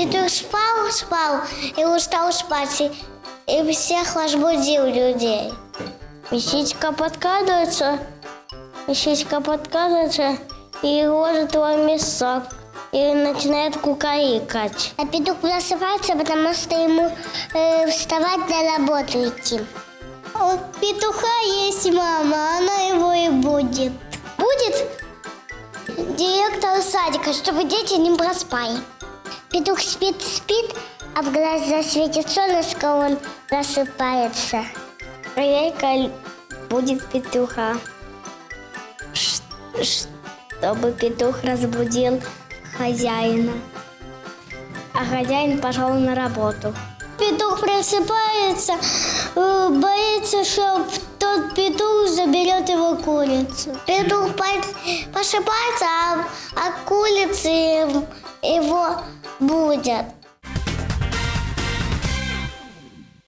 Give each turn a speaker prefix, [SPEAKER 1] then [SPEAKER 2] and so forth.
[SPEAKER 1] Петух спал, спал и устал спать, и, всех разбудил людей. Лисичка подкрадывается, лисичка подкрадывается и ложит его в мясок и начинает кукарекать. А петух просыпается, потому что ему э, вставать на работу идти. У петуха есть мама, она его и будет. Будет директор садика, чтобы дети не проспали. Петух спит, спит, а в глаза светит солнышко, он просыпается. Проверка будет петуха, Ш- чтобы петух разбудил хозяина. А хозяин пошел на работу. Петух просыпается, э, боится, что тот петух заберет его курицу. Петух по- просыпается, а, а курицы будет.